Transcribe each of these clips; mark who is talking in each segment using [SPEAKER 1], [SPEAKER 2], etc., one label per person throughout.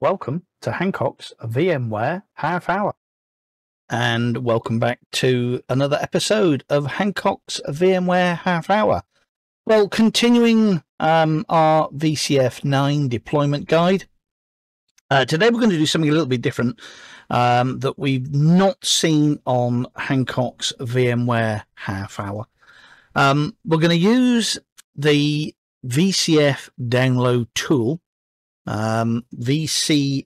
[SPEAKER 1] welcome to Hancock's VMware Half Hour. And welcome back to another episode of Hancock's VMware Half Hour. Well, continuing um, our VCF 9 deployment guide, uh, today we're going to do something a little bit different um, that we've not seen on Hancock's VMware Half Hour. Um, we're going to use the VCF download tool um, VCFDT.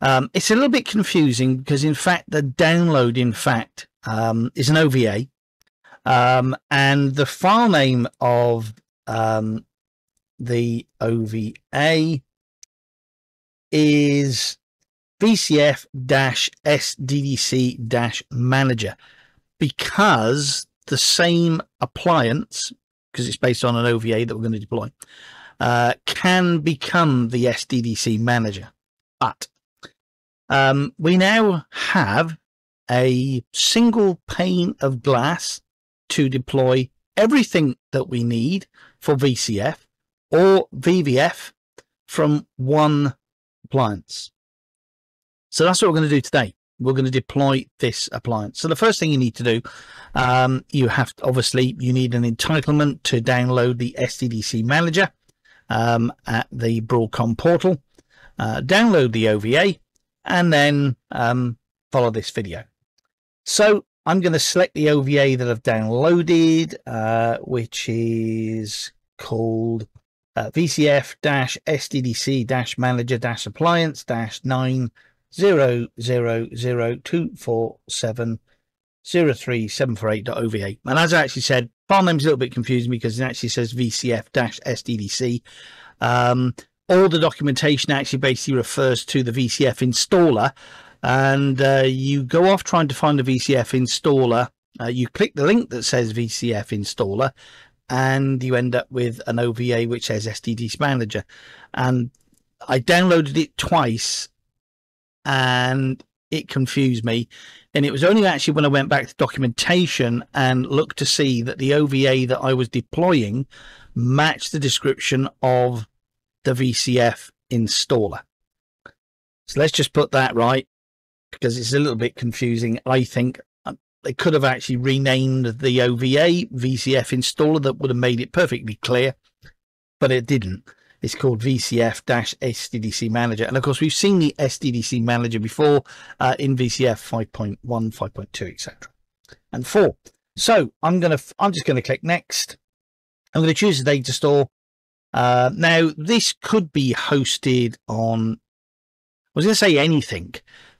[SPEAKER 1] Um, it's a little bit confusing because, in fact, the download, in fact, um, is an OVA, um, and the file name of um, the OVA is VCF-SDDC-manager because the same appliance, because it's based on an OVA that we're going to deploy, uh, can become the SDDC manager. But um, we now have a single pane of glass to deploy everything that we need for VCF or VVF from one appliance. So that's what we're going to do today. We're going to deploy this appliance. So the first thing you need to do, um, you have to, obviously you need an entitlement to download the SDDC manager um, at the Broadcom portal, uh, download the OVA, and then um, follow this video. So I'm going to select the OVA that I've downloaded, uh, which is called uh, VCF-SDDC-manager-appliance-90024703748.ova. And as I actually said, File name's a little bit confusing because it actually says VCF-SDDC. Um, all the documentation actually basically refers to the VCF installer. And uh, you go off trying to find the VCF installer. Uh, you click the link that says VCF installer and you end up with an OVA which says SDDC manager. And I downloaded it twice and it confused me. And it was only actually when I went back to documentation and looked to see that the OVA that I was deploying matched the description of the VCF installer. So let's just put that right because it's a little bit confusing. I think uh, they could have actually renamed the OVA VCF installer that would have made it perfectly clear, but it didn't. It's called VCF-SDDC Manager. And of course, we've seen the SDDC Manager before uh, in VCF 5.1, 5.2, etc. and 4. So I'm going to, I'm just going to click next. I'm going to choose the data store. Uh, now, this could be hosted on, I was going to say anything,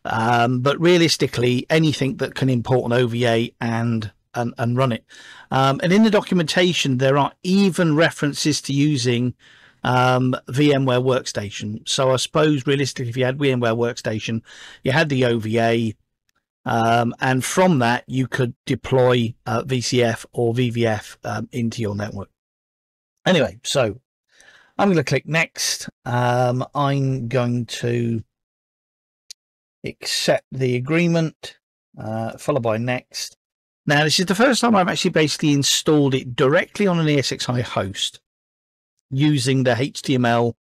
[SPEAKER 1] um, but realistically, anything that can import an OVA and and, and run it. Um, and in the documentation, there are even references to using um, VMware Workstation. So I suppose realistically, if you had VMware Workstation, you had the OVA, um, and from that you could deploy uh, VCF or VVF um, into your network. Anyway, so I'm going to click next. Um, I'm going to accept the agreement, uh, followed by next. Now, this is the first time I've actually basically installed it directly on an ESXi host using the HTML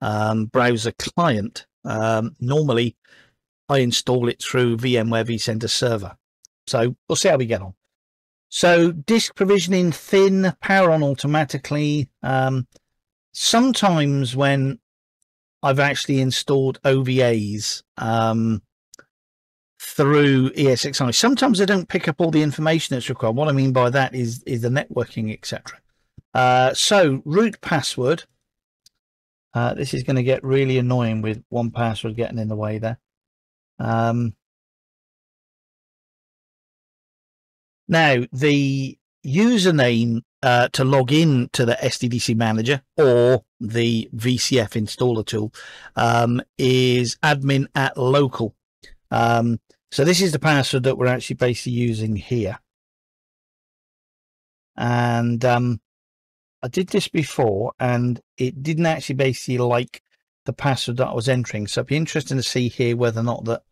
[SPEAKER 1] um, browser client. Um, normally, I install it through VMware vCenter Server. So we'll see how we get on. So disk provisioning thin, power on automatically. Um, sometimes when I've actually installed OVAs um, through ESXi, sometimes I don't pick up all the information that's required. What I mean by that is is the networking, etc. Uh, so root password. Uh, this is going to get really annoying with 1Password getting in the way there. Um, now, the username uh, to log in to the SDDC manager or the VCF installer tool um, is admin at local. Um, so this is the password that we're actually basically using here. And um, I did this before and it didn't actually basically like the password that I was entering. So it'd be interesting to see here whether or not that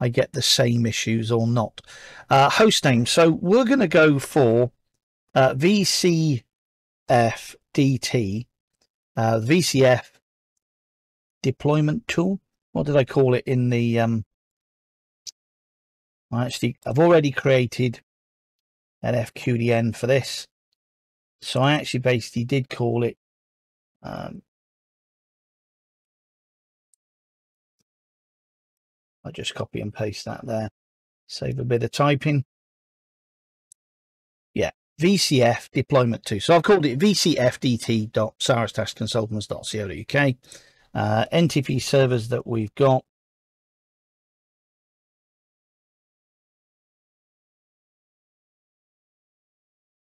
[SPEAKER 1] I get the same issues or not. Uh, host name. So we're going to go for uh, VCFDT, uh, VCF deployment tool. What did I call it in the, um, I actually, I've already created an FQDN for this. So I actually basically did call it, um, I just copy and paste that there. Save a bit of typing. Yeah, VCF deployment two. So I've called it vcfdt.cyrus-consultants.co.uk. Uh, NTP servers that we've got.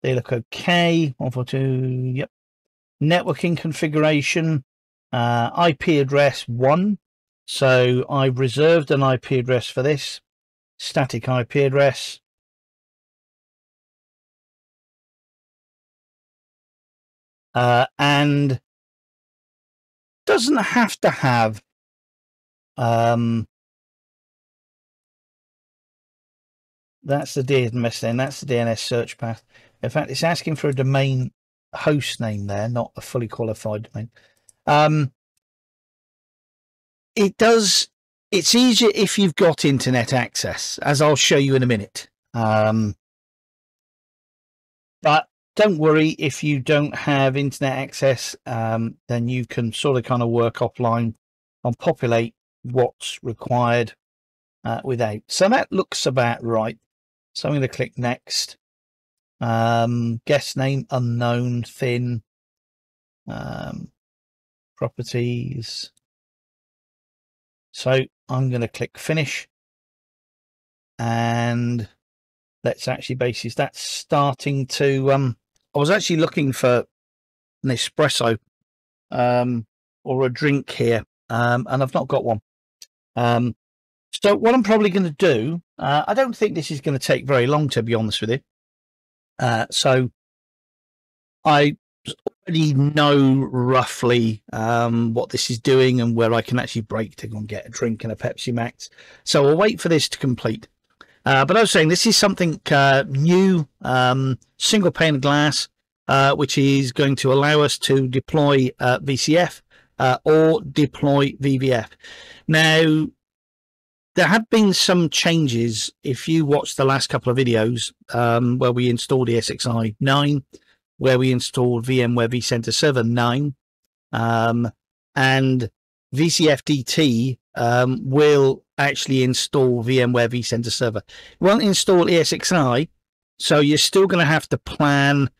[SPEAKER 1] They look okay. One four two. Yep. Networking configuration. Uh, IP address one. So I've reserved an IP address for this static IP address. Uh, and doesn't have to have um, that's the DNS then that's the DNS search path. In fact, it's asking for a domain host name there, not a fully qualified domain. Um, it does it's easier if you've got internet access, as I'll show you in a minute. Um, but don't worry if you don't have internet access, um, then you can sort of kind of work offline and populate what's required uh, without. So that looks about right. So I'm going to click next. Um, guest name unknown, thin. Um, properties. So I'm going to click finish and let's actually basis that's starting to um I was actually looking for an espresso um or a drink here um and I've not got one um so what I'm probably going to do uh, I don't think this is going to take very long to be honest with you uh so I already know roughly um, what this is doing and where I can actually break to go and get a drink and a Pepsi Max. So I'll wait for this to complete. Uh, but I was saying this is something uh, new, um, single pane of glass, uh, which is going to allow us to deploy uh, VCF uh, or deploy VVF. Now, there have been some changes. If you watch the last couple of videos um, where we installed ESXi 9, where we installed VMware vCenter Server 9. Um, and VCFDT um, will actually install VMware vCenter Server. It won't install ESXi, so you're still going to have to plan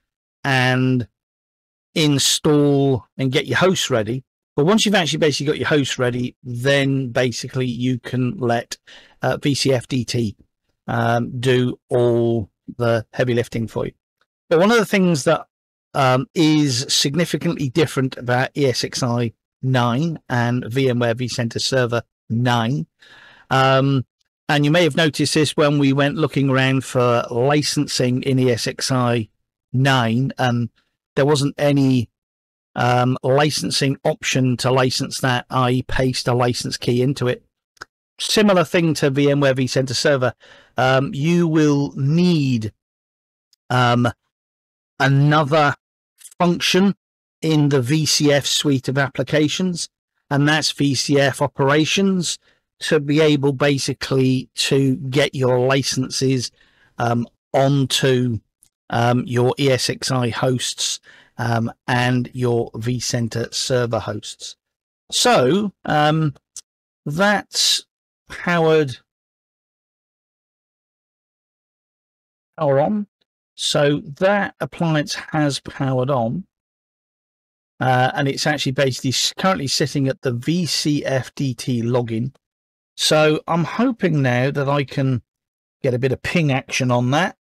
[SPEAKER 1] and install and get your host ready. But once you've actually basically got your host ready, then basically you can let uh, VCFDT um, do all the heavy lifting for you. But one of the things that um, is significantly different about ESXi 9 and VMware vCenter Server 9. Um, and you may have noticed this when we went looking around for licensing in ESXi 9, and there wasn't any um, licensing option to license that, i.e., paste a license key into it. Similar thing to VMware vCenter Server. Um, you will need um, another function in the VCF suite of applications, and that's VCF operations to be able basically to get your licenses um, onto um, your ESXi hosts um, and your vCenter server hosts. So um, that's powered power on. So that appliance has powered on. Uh, and it's actually basically currently sitting at the VCFDT login. So I'm hoping now that I can get a bit of ping action on that.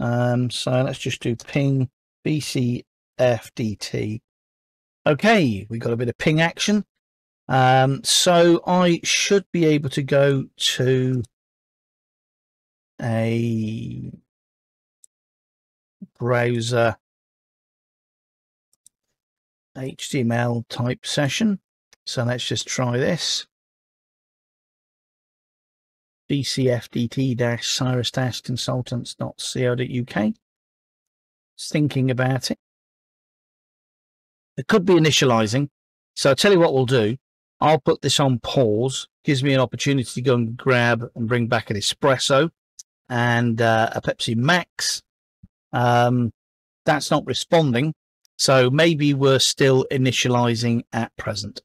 [SPEAKER 1] Um, so let's just do ping VCFDT. Okay, we got a bit of ping action. Um, so I should be able to go to a browser HTML type session. So let's just try this. vcfdt-cyrus-consultants.co.uk. Thinking about it. It could be initializing. So I'll tell you what we'll do. I'll put this on pause. Gives me an opportunity to go and grab and bring back an espresso and uh, a Pepsi Max. Um, that's not responding. So maybe we're still initializing at present.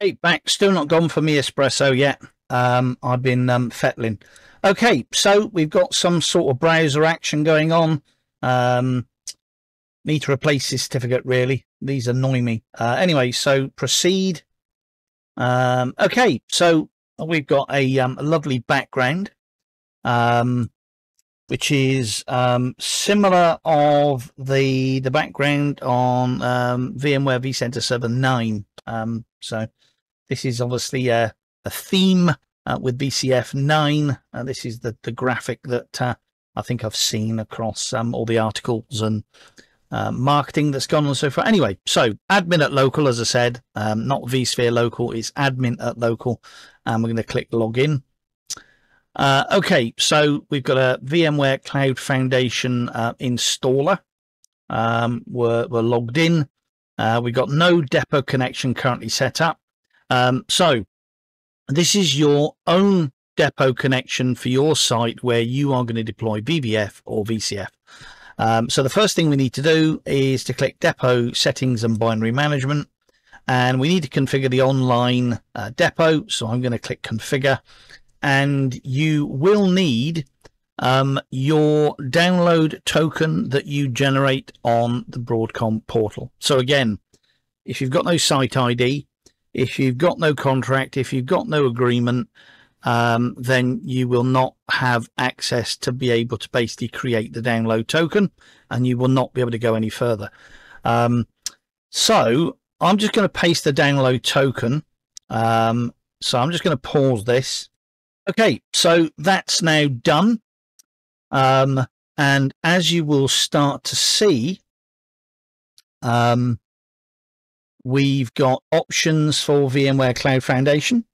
[SPEAKER 1] Okay, back. Still not gone for me espresso yet. Um, I've been um, fettling. Okay, so we've got some sort of browser action going on. Um, need to replace this certificate, really. These annoy me. Uh, anyway, so proceed. Um, okay, so we've got a, um, a lovely background. Um, which is um, similar of the the background on um, VMware vCenter Server 9. Um, so this is obviously a, a theme uh, with VCF 9. Uh, this is the, the graphic that uh, I think I've seen across um, all the articles and uh, marketing that's gone on so far. Anyway, so admin at local, as I said, um, not vSphere local, it's admin at local. And we're going to click login. Uh, okay, so we've got a VMware Cloud Foundation uh, installer. Um, we're, we're logged in. Uh, we've got no depot connection currently set up. Um, so this is your own depot connection for your site where you are going to deploy VVF or VCF. Um, so the first thing we need to do is to click depot settings and binary management and we need to configure the online uh, depot. So I'm going to click configure and you will need um, your download token that you generate on the Broadcom portal. So again, if you've got no site ID, if you've got no contract, if you've got no agreement, um, then you will not have access to be able to basically create the download token and you will not be able to go any further. Um, so I'm just going to paste the download token. Um, so I'm just going to pause this Okay, so that's now done. Um, and as you will start to see, um, we've got options for VMware Cloud Foundation,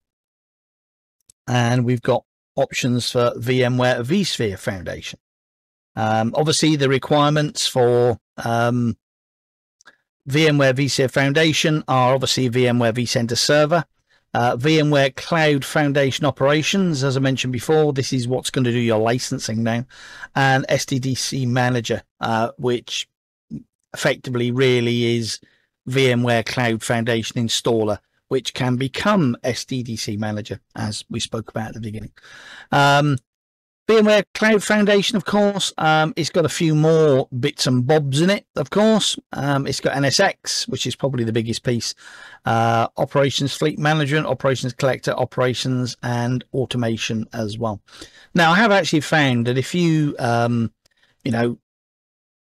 [SPEAKER 1] and we've got options for VMware vSphere Foundation. Um, obviously, the requirements for um, VMware vSphere Foundation are obviously VMware vCenter Server, uh, VMware Cloud Foundation Operations, as I mentioned before, this is what's going to do your licensing now, and SDDC Manager, uh, which effectively really is VMware Cloud Foundation installer, which can become SDDC Manager, as we spoke about at the beginning. Um, VMware Cloud Foundation, of course, um, it's got a few more bits and bobs in it, of course. Um, it's got NSX, which is probably the biggest piece, uh, operations fleet management, operations collector, operations, and automation as well. Now, I have actually found that if you, um, you know,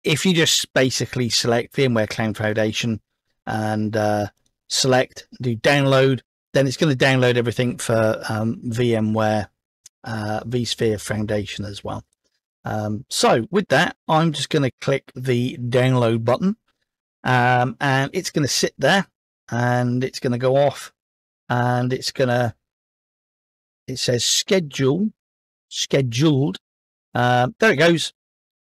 [SPEAKER 1] if you just basically select VMware Cloud Foundation and uh, select, do download, then it's going to download everything for um, VMware uh, vSphere Foundation as well. Um, so with that, I'm just going to click the download button um, and it's going to sit there and it's going to go off and it's going to, it says schedule, scheduled. Uh, there it goes.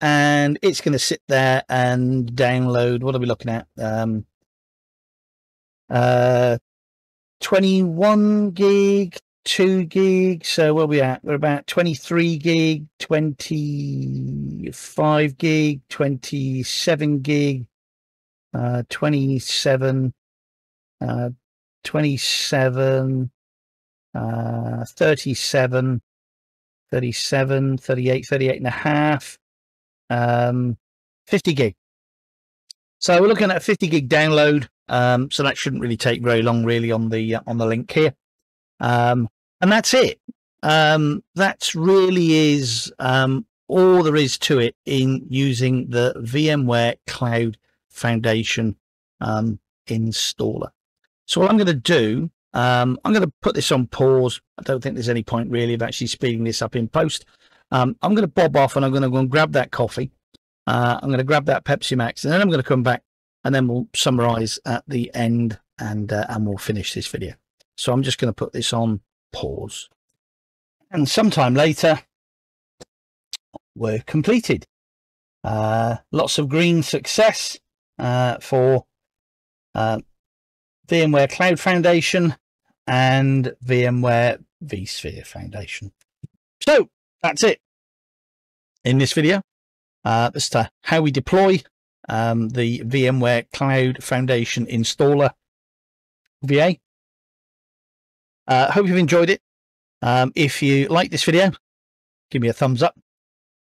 [SPEAKER 1] And it's going to sit there and download. What are we looking at? Um, uh, 21 gig, two gig. So where we at? We're about 23 gig, 25 gig, 27 gig, uh, 27, uh, 27, uh, 37, 37, 38, 38 and a half, um, 50 gig. So we're looking at a 50 gig download. Um, so that shouldn't really take very long really on the, uh, on the link here. Um, and that's it. Um, that's really is um, all there is to it in using the VMware Cloud Foundation um, installer. So what I'm going to do, um, I'm going to put this on pause. I don't think there's any point really of actually speeding this up in post. I'm going to bob off and I'm going to go and grab that coffee. Uh, I'm going to grab that Pepsi Max and then I'm going to come back and then we'll summarize at the end and uh, and we'll finish this video. So I'm just going to put this on pause. And sometime later, we're completed. Uh, lots of green success uh, for uh, VMware Cloud Foundation. and VMware vSphere Foundation. So that's it in this video uh, as to how we deploy um, the VMware Cloud Foundation installer VA. Uh, hope you've enjoyed it. Um, if you like this video, give me a thumbs up,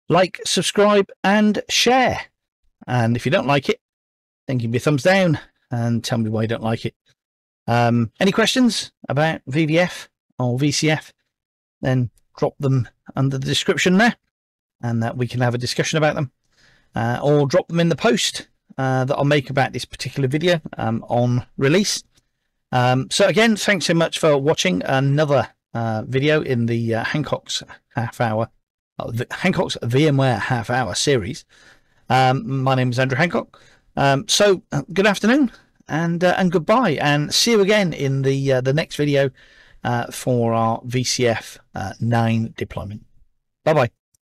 [SPEAKER 1] like, subscribe, and share. And if you don't like it, then give me a thumbs down and tell me why you don't like it. Um, any questions about VVF or VCF, then drop them under the description there and that we can have a discussion about them. Uh, or drop them in the post uh, that I'll make about this particular video um, on release. Um, so again, thanks so much for watching another uh, video in the uh, Hancock's half hour, uh, Hancock's VMware half hour series. Um, my name is Andrew Hancock. Um, so uh, good afternoon and and goodbye, and see you again in the the next video for our VCF nine deployment. Bye bye.